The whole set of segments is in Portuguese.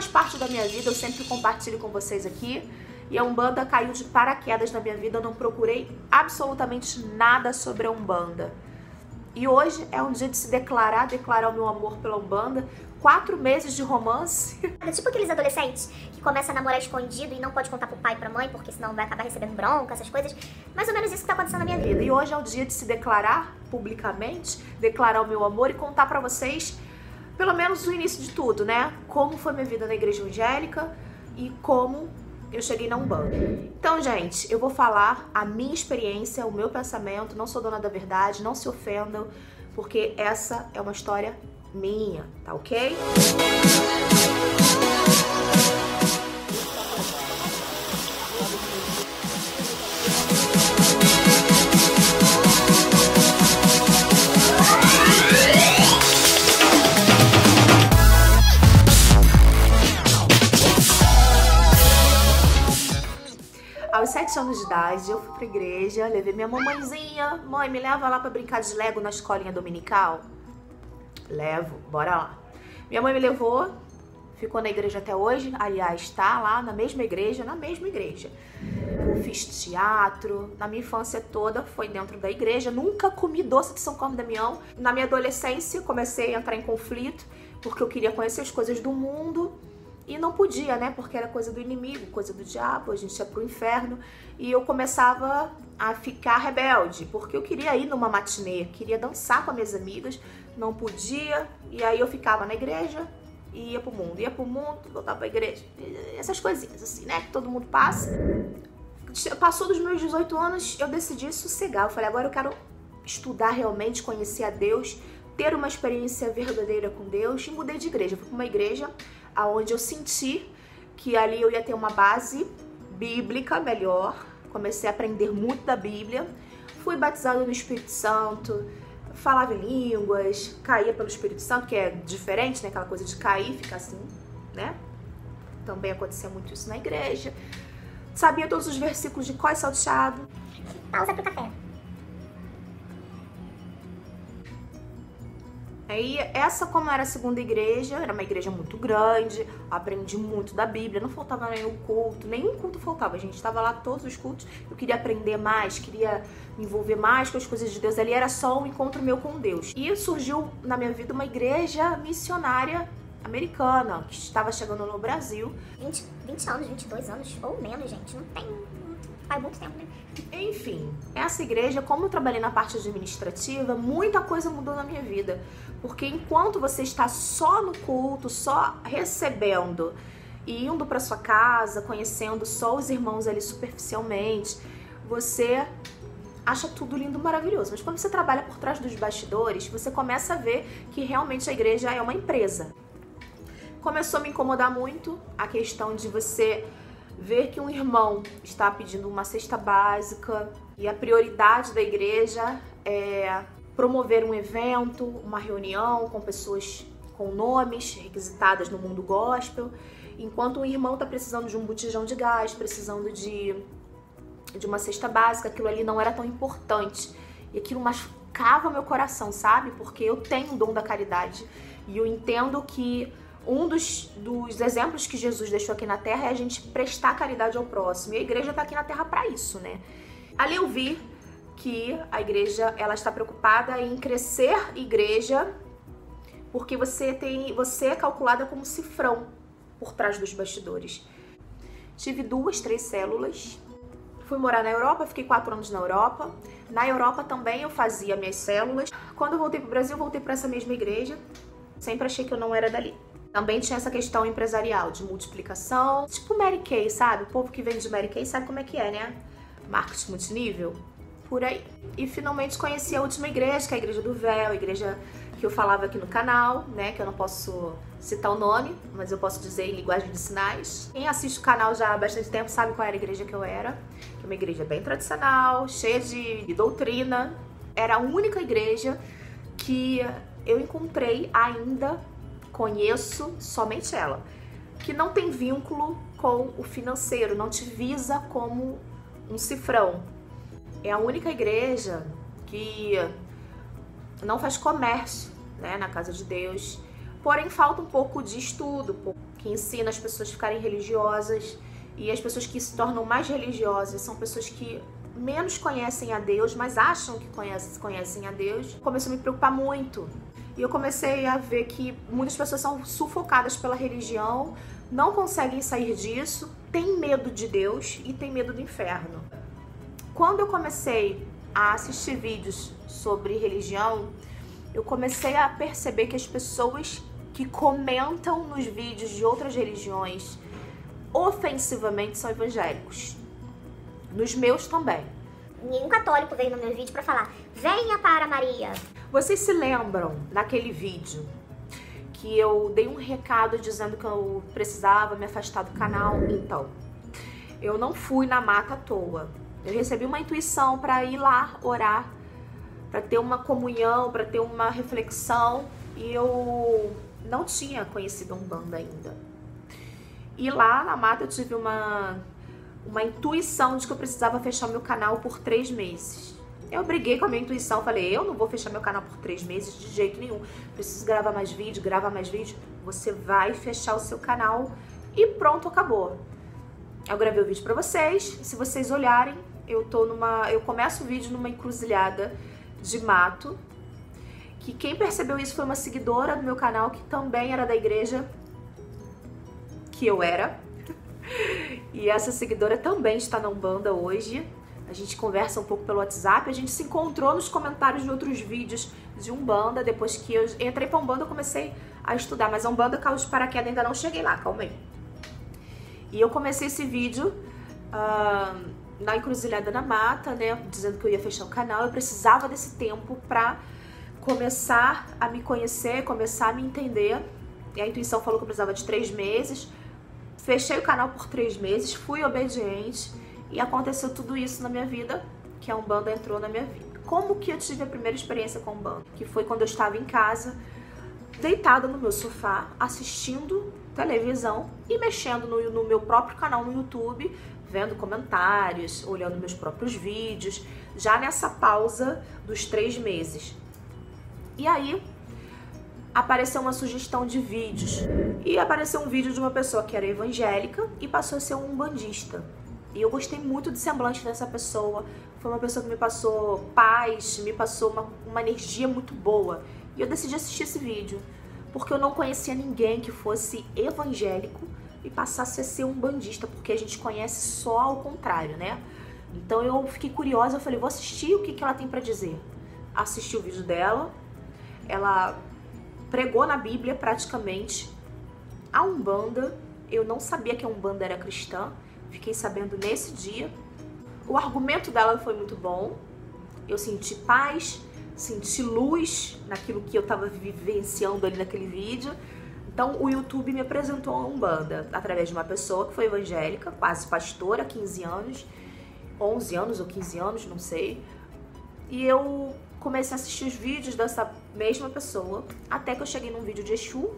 faz parte da minha vida, eu sempre compartilho com vocês aqui. E a Umbanda caiu de paraquedas na minha vida, eu não procurei absolutamente nada sobre a Umbanda. E hoje é um dia de se declarar, declarar o meu amor pela Umbanda. Quatro meses de romance. Tipo aqueles adolescentes que começam a namorar escondido e não pode contar pro pai e pra mãe, porque senão vai acabar recebendo bronca, essas coisas. Mais ou menos isso que tá acontecendo na minha vida. E hoje é o dia de se declarar publicamente, declarar o meu amor e contar para vocês, pelo menos o início de tudo, né? Como foi minha vida na igreja evangélica e como eu cheguei na Umbanda. Então, gente, eu vou falar a minha experiência, o meu pensamento, não sou dona da verdade, não se ofendam, porque essa é uma história minha, tá ok? Sete anos de idade, eu fui pra igreja, levei minha mamãezinha. Mãe, me leva lá pra brincar de Lego na escolinha dominical? Levo, bora lá. Minha mãe me levou, ficou na igreja até hoje. Aliás, tá lá na mesma igreja, na mesma igreja. Eu fiz teatro, na minha infância toda foi dentro da igreja. Nunca comi doce de São Carlos Damião. Na minha adolescência, comecei a entrar em conflito, porque eu queria conhecer as coisas do mundo e não podia, né? Porque era coisa do inimigo, coisa do diabo, a gente ia pro inferno. E eu começava a ficar rebelde, porque eu queria ir numa matinê, queria dançar com as minhas amigas, não podia. E aí eu ficava na igreja e ia pro mundo, ia pro mundo, voltava pra igreja. Essas coisinhas assim, né? Que todo mundo passa. Passou dos meus 18 anos, eu decidi sossegar. Eu falei, agora eu quero estudar realmente, conhecer a Deus, ter uma experiência verdadeira com Deus e mudei de igreja. Fui pra uma igreja aonde eu senti que ali eu ia ter uma base bíblica melhor. Comecei a aprender muito da Bíblia. Fui batizada no Espírito Santo, falava em línguas, caía pelo Espírito Santo, que é diferente, né? Aquela coisa de cair, ficar assim, né? Também acontecia muito isso na igreja. Sabia todos os versículos de e salteado. Pausa pro café. Aí, essa, como era a segunda igreja, era uma igreja muito grande, aprendi muito da Bíblia, não faltava nenhum culto, nenhum culto faltava, a gente estava lá todos os cultos, eu queria aprender mais, queria me envolver mais com as coisas de Deus, ali era só um encontro meu com Deus. E surgiu na minha vida uma igreja missionária americana, que estava chegando no Brasil. 20, 20 anos, 22 anos, ou menos, gente, não tem faz muito tempo, né? Enfim, essa igreja, como eu trabalhei na parte administrativa, muita coisa mudou na minha vida. Porque enquanto você está só no culto, só recebendo e indo para sua casa, conhecendo só os irmãos ali superficialmente, você acha tudo lindo, maravilhoso. Mas quando você trabalha por trás dos bastidores, você começa a ver que realmente a igreja é uma empresa. Começou a me incomodar muito a questão de você ver que um irmão está pedindo uma cesta básica e a prioridade da igreja é promover um evento, uma reunião com pessoas com nomes requisitadas no mundo gospel, enquanto um irmão está precisando de um botijão de gás, precisando de, de uma cesta básica, aquilo ali não era tão importante. E aquilo machucava meu coração, sabe? Porque eu tenho o dom da caridade e eu entendo que um dos, dos exemplos que Jesus deixou aqui na terra é a gente prestar caridade ao próximo. E a igreja está aqui na terra para isso, né? Ali eu vi que a igreja ela está preocupada em crescer igreja, porque você tem você é calculada como cifrão por trás dos bastidores. Tive duas, três células. Fui morar na Europa, fiquei quatro anos na Europa. Na Europa também eu fazia minhas células. Quando eu voltei para o Brasil, voltei para essa mesma igreja. Sempre achei que eu não era dali. Também tinha essa questão empresarial de multiplicação, tipo Mary Kay, sabe? O povo que vende Mary Kay sabe como é que é, né? Marketing multinível, por aí. E finalmente conheci a última igreja, que é a Igreja do Véu, a igreja que eu falava aqui no canal, né? Que eu não posso citar o nome, mas eu posso dizer em linguagem de sinais. Quem assiste o canal já há bastante tempo sabe qual era a igreja que eu era. Que é uma igreja bem tradicional, cheia de, de doutrina. Era a única igreja que eu encontrei ainda conheço somente ela, que não tem vínculo com o financeiro, não te visa como um cifrão. É a única igreja que não faz comércio né, na casa de Deus, porém falta um pouco de estudo. que ensina as pessoas a ficarem religiosas. E as pessoas que se tornam mais religiosas são pessoas que menos conhecem a Deus, mas acham que conhecem, conhecem a Deus. Começou a me preocupar muito. E eu comecei a ver que muitas pessoas são sufocadas pela religião, não conseguem sair disso, têm medo de Deus e têm medo do inferno. Quando eu comecei a assistir vídeos sobre religião, eu comecei a perceber que as pessoas que comentam nos vídeos de outras religiões ofensivamente são evangélicos. Nos meus também. Nenhum católico veio no meu vídeo para falar: venha para Maria. Vocês se lembram naquele vídeo que eu dei um recado dizendo que eu precisava me afastar do canal? Então, eu não fui na mata à toa. Eu recebi uma intuição para ir lá orar, para ter uma comunhão, para ter uma reflexão, e eu não tinha conhecido Umbanda ainda. E lá na mata eu tive uma, uma intuição de que eu precisava fechar meu canal por três meses. Eu briguei com a minha intuição, falei, eu não vou fechar meu canal por três meses de jeito nenhum. Preciso gravar mais vídeo, gravar mais vídeo. Você vai fechar o seu canal e pronto, acabou. Eu gravei o vídeo para vocês. Se vocês olharem, eu tô numa, eu começo o vídeo numa encruzilhada de mato. Que quem percebeu isso foi uma seguidora do meu canal que também era da igreja que eu era. E essa seguidora também está na Umbanda hoje. A gente conversa um pouco pelo WhatsApp. A gente se encontrou nos comentários de outros vídeos de Umbanda. Depois que eu entrei pra Umbanda, eu comecei a estudar. Mas a Umbanda caiu de paraquedas, ainda não cheguei lá, calma aí. E eu comecei esse vídeo uh, na encruzilhada na mata, né? Dizendo que eu ia fechar o canal. Eu precisava desse tempo pra começar a me conhecer, começar a me entender. E a intuição falou que eu precisava de três meses. Fechei o canal por três meses, fui obediente e aconteceu tudo isso na minha vida, que a Umbanda entrou na minha vida. Como que eu tive a primeira experiência com Umbanda? Que foi quando eu estava em casa, deitada no meu sofá, assistindo televisão e mexendo no, no meu próprio canal no YouTube, vendo comentários, olhando meus próprios vídeos, já nessa pausa dos três meses. E aí apareceu uma sugestão de vídeos. E apareceu um vídeo de uma pessoa que era evangélica e passou a ser um bandista. E eu gostei muito do semblante dessa pessoa. Foi uma pessoa que me passou paz, me passou uma, uma energia muito boa. E eu decidi assistir esse vídeo. Porque eu não conhecia ninguém que fosse evangélico e passasse a ser um bandista, porque a gente conhece só ao contrário, né? Então eu fiquei curiosa, eu falei, vou assistir o que, que ela tem para dizer. Assisti o vídeo dela, ela pregou na Bíblia praticamente a Umbanda. Eu não sabia que a Umbanda era cristã, fiquei sabendo nesse dia. O argumento dela foi muito bom. Eu senti paz, senti luz naquilo que eu estava vivenciando ali naquele vídeo. Então o YouTube me apresentou a Umbanda através de uma pessoa que foi evangélica, quase pastora, 15 anos, 11 anos ou 15 anos, não sei. E eu comecei a assistir os vídeos dessa mesma pessoa, até que eu cheguei num vídeo de Exu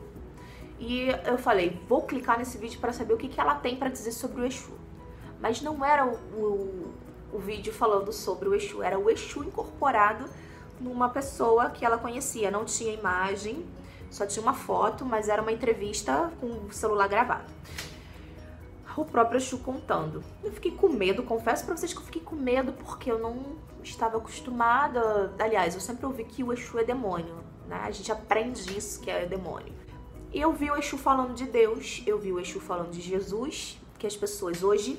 e eu falei, vou clicar nesse vídeo para saber o que, que ela tem para dizer sobre o Exu. Mas não era o, o, o vídeo falando sobre o Exu, era o Exu incorporado numa pessoa que ela conhecia, não tinha imagem, só tinha uma foto, mas era uma entrevista com o celular gravado. O próprio Exu contando. Eu fiquei com medo, confesso para vocês que eu fiquei com medo porque eu não estava acostumada. Aliás, eu sempre ouvi que o Exu é demônio, né? A gente aprende isso que é demônio. E eu vi o Exu falando de Deus, eu vi o Exu falando de Jesus, que as pessoas hoje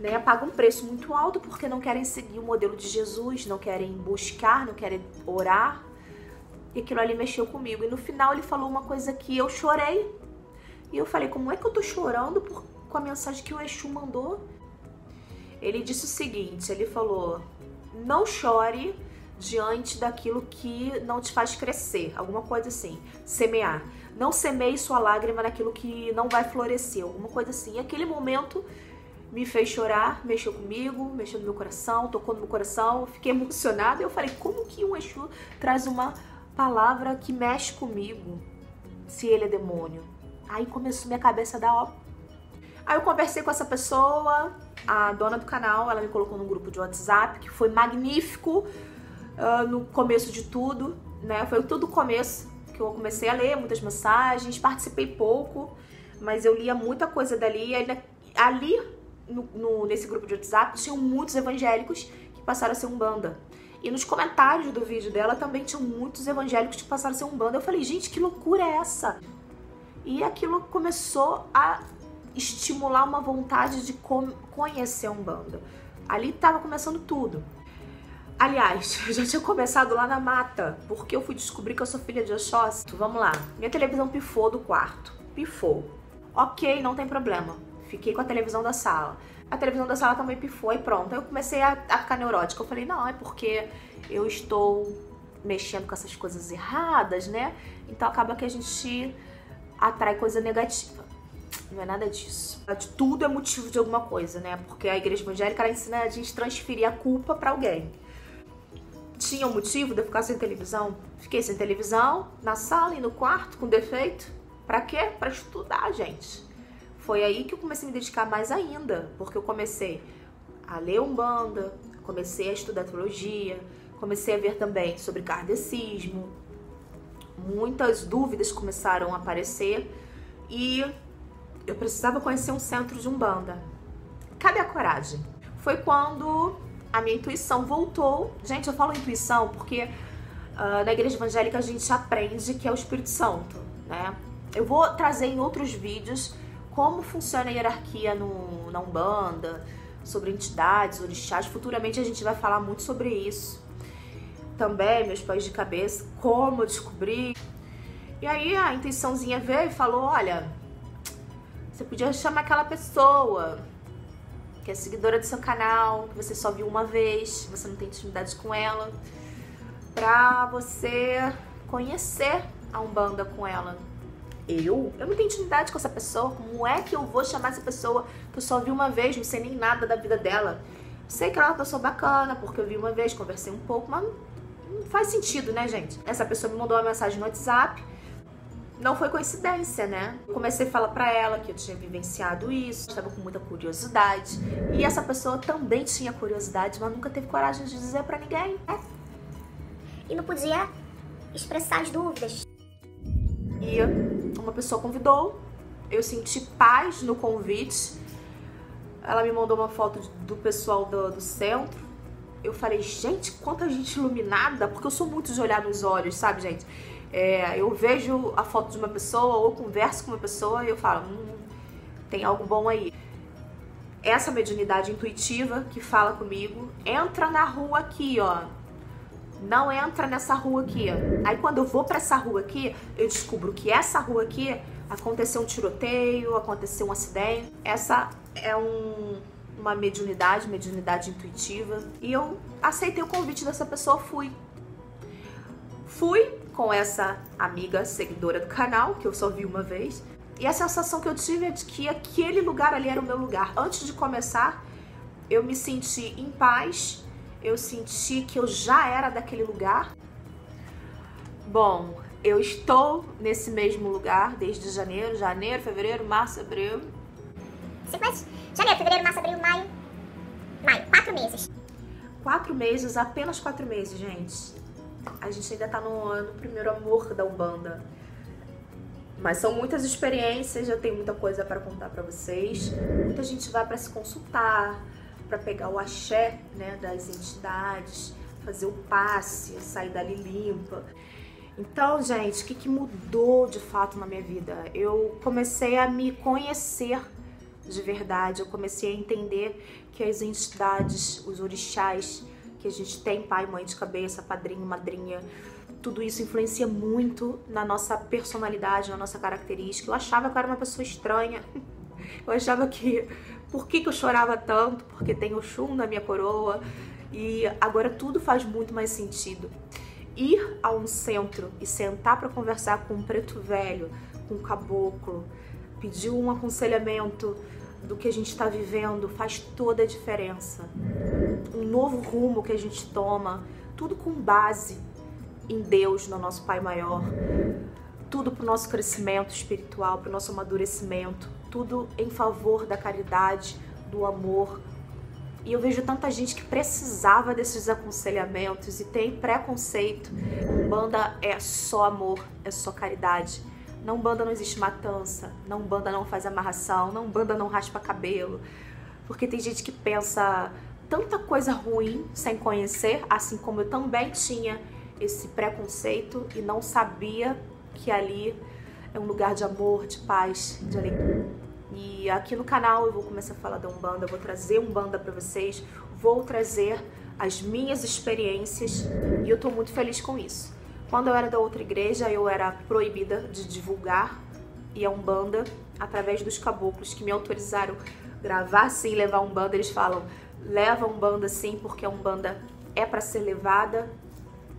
né, pagam um preço muito alto porque não querem seguir o modelo de Jesus, não querem buscar, não querem orar. E aquilo ali mexeu comigo. E no final ele falou uma coisa que eu chorei. E eu falei, como é que eu tô chorando por, com a mensagem que o Exu mandou? Ele disse o seguinte, ele falou, não chore diante daquilo que não te faz crescer, alguma coisa assim, semear. Não semeie sua lágrima naquilo que não vai florescer, alguma coisa assim. E aquele momento me fez chorar, mexeu comigo, mexeu no meu coração, tocou no meu coração, fiquei emocionada. Eu falei, como que um Exu traz uma palavra que mexe comigo se ele é demônio? Aí começou minha cabeça a dar ó. Aí eu conversei com essa pessoa, a dona do canal, ela me colocou num grupo de WhatsApp que foi magnífico uh, no começo de tudo, né? Foi tudo o começo que eu comecei a ler muitas mensagens, participei pouco, mas eu lia muita coisa dali. E ali, no, no, nesse grupo de WhatsApp, tinham muitos evangélicos que passaram a ser umbanda. E nos comentários do vídeo dela também tinham muitos evangélicos que passaram a ser umbanda. Eu falei, gente, que loucura é essa? E aquilo começou a estimular uma vontade de conhecer a Umbanda. Ali estava começando tudo. Aliás, eu já tinha começado lá na mata, porque eu fui descobrir que eu sou filha de Oxóssi. Vamos lá. Minha televisão pifou do quarto. Pifou. Ok, não tem problema. Fiquei com a televisão da sala. A televisão da sala também pifou e pronto. Eu comecei a, a ficar neurótica. Eu falei, não, é porque eu estou mexendo com essas coisas erradas, né? Então acaba que a gente atrai coisa negativa. Não é nada disso. Tudo é motivo de alguma coisa, né? Porque a igreja evangélica ela ensina a gente transferir a culpa para alguém. Tinha um motivo de eu ficar sem televisão? Fiquei sem televisão, na sala e no quarto, com defeito. Para quê? Para estudar, gente. Foi aí que eu comecei a me dedicar mais ainda, porque eu comecei a ler Umbanda, comecei a estudar teologia, comecei a ver também sobre kardecismo, muitas dúvidas começaram a aparecer e eu precisava conhecer um centro de Umbanda. Cadê a coragem? Foi quando a minha intuição voltou. Gente, eu falo intuição porque uh, na igreja evangélica a gente aprende que é o Espírito Santo, né? Eu vou trazer em outros vídeos como funciona a hierarquia no, na Umbanda, sobre entidades, orixás. Futuramente a gente vai falar muito sobre isso também, meus pais de cabeça, como eu descobri. E aí a intençãozinha veio e falou: olha, você podia chamar aquela pessoa que é seguidora do seu canal, que você só viu uma vez, você não tem intimidade com ela, pra você conhecer a Umbanda com ela. Eu? Eu não tenho intimidade com essa pessoa. Como é que eu vou chamar essa pessoa que eu só vi uma vez, não sei nem nada da vida dela? Sei que ela é uma pessoa bacana, porque eu vi uma vez, conversei um pouco, mas não faz sentido, né, gente? Essa pessoa me mandou uma mensagem no WhatsApp. Não foi coincidência, né? Comecei a falar para ela que eu tinha vivenciado isso, estava com muita curiosidade. E essa pessoa também tinha curiosidade, mas nunca teve coragem de dizer para ninguém. É. E não podia expressar as dúvidas. E uma pessoa convidou, eu senti paz no convite. Ela me mandou uma foto do pessoal do, do centro eu falei, gente, quanta gente iluminada, porque eu sou muito de olhar nos olhos, sabe, gente? É, eu vejo a foto de uma pessoa ou converso com uma pessoa e eu falo, hum, tem algo bom aí. Essa mediunidade intuitiva que fala comigo, entra na rua aqui, ó. Não entra nessa rua aqui. Aí quando eu vou para essa rua aqui, eu descubro que essa rua aqui aconteceu um tiroteio, aconteceu um acidente. Essa é um uma mediunidade, mediunidade intuitiva. E eu aceitei o convite dessa pessoa, fui. Fui com essa amiga seguidora do canal, que eu só vi uma vez. E a sensação que eu tive é de que aquele lugar ali era o meu lugar. Antes de começar, eu me senti em paz, eu senti que eu já era daquele lugar. Bom, eu estou nesse mesmo lugar desde janeiro, janeiro, fevereiro, março, abril, Cinco meses? Janeiro, fevereiro, março, abril, maio. Maio, quatro meses. Quatro meses, apenas quatro meses, gente. A gente ainda tá no, no primeiro amor da Umbanda. Mas são muitas experiências, já tenho muita coisa para contar para vocês. Muita gente vai para se consultar, para pegar o axé, né, das entidades, fazer o passe, sair dali limpa. Então, gente, o que, que mudou de fato na minha vida? Eu comecei a me conhecer de verdade. Eu comecei a entender que as entidades, os orixás que a gente tem, pai, mãe de cabeça, padrinho, madrinha, tudo isso influencia muito na nossa personalidade, na nossa característica. Eu achava que eu era uma pessoa estranha. Eu achava que por que, que eu chorava tanto? Porque tem o chum na minha coroa. E agora tudo faz muito mais sentido. Ir a um centro e sentar para conversar com um preto velho, com um caboclo, pedir um aconselhamento do que a gente está vivendo faz toda a diferença. Um novo rumo que a gente toma, tudo com base em Deus, no nosso Pai Maior. Tudo para o nosso crescimento espiritual, para o nosso amadurecimento. Tudo em favor da caridade, do amor. E eu vejo tanta gente que precisava desses aconselhamentos e tem preconceito. Umbanda é só amor, é só caridade. Na Umbanda não existe matança, na Umbanda não faz amarração, na Umbanda não raspa cabelo. Porque tem gente que pensa tanta coisa ruim sem conhecer, assim como eu também tinha esse preconceito e não sabia que ali é um lugar de amor, de paz, de alegria. E aqui no canal eu vou começar a falar da Umbanda, vou trazer Umbanda para vocês, vou trazer as minhas experiências e eu tô muito feliz com isso. Quando eu era da outra igreja, eu era proibida de divulgar e a Umbanda, através dos caboclos que me autorizaram gravar sim, levar Umbanda, eles falam: leva Umbanda sim, porque a Umbanda é para ser levada,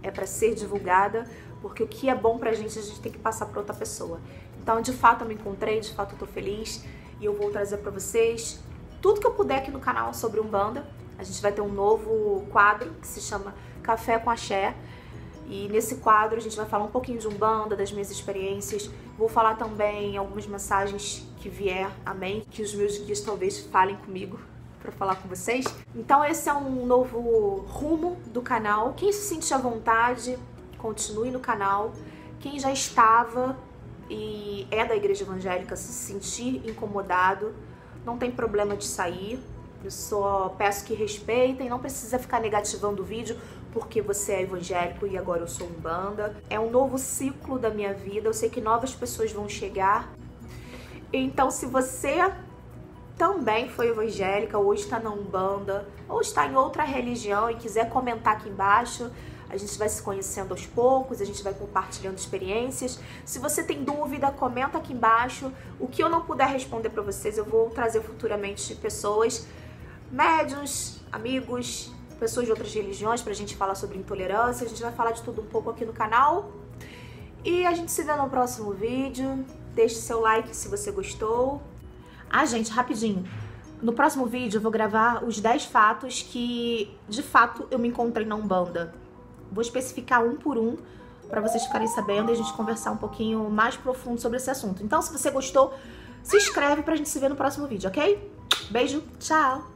é para ser divulgada, porque o que é bom pra gente, a gente tem que passar para outra pessoa. Então, de fato, eu me encontrei, de fato, eu tô feliz e eu vou trazer para vocês tudo que eu puder aqui no canal sobre Umbanda. A gente vai ter um novo quadro que se chama Café com Axé. E nesse quadro a gente vai falar um pouquinho de Umbanda, das minhas experiências. Vou falar também algumas mensagens que vier, amém? Que os meus guias talvez falem comigo para falar com vocês. Então esse é um novo rumo do canal. Quem se sente à vontade, continue no canal. Quem já estava e é da igreja evangélica, se sentir incomodado, não tem problema de sair. Eu só peço que respeitem, não precisa ficar negativando o vídeo porque você é evangélico e agora eu sou um banda. É um novo ciclo da minha vida. Eu sei que novas pessoas vão chegar. Então, se você também foi evangélica, ou está na Umbanda, ou está em outra religião e quiser comentar aqui embaixo, a gente vai se conhecendo aos poucos, a gente vai compartilhando experiências. Se você tem dúvida, comenta aqui embaixo. O que eu não puder responder para vocês, eu vou trazer futuramente pessoas, médios, amigos, pessoas de outras religiões para a gente falar sobre intolerância. A gente vai falar de tudo um pouco aqui no canal. E a gente se vê no próximo vídeo. Deixe seu like se você gostou. Ah, gente, rapidinho. No próximo vídeo eu vou gravar os 10 fatos que, de fato, eu me encontrei na Umbanda. Vou especificar um por um para vocês ficarem sabendo e a gente conversar um pouquinho mais profundo sobre esse assunto. Então, se você gostou, se inscreve pra gente se ver no próximo vídeo, ok? Beijo, tchau!